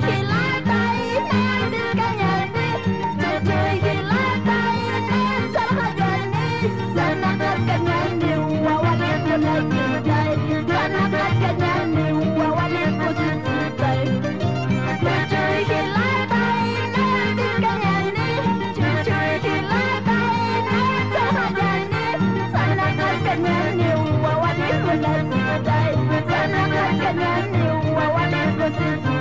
Sana wale ko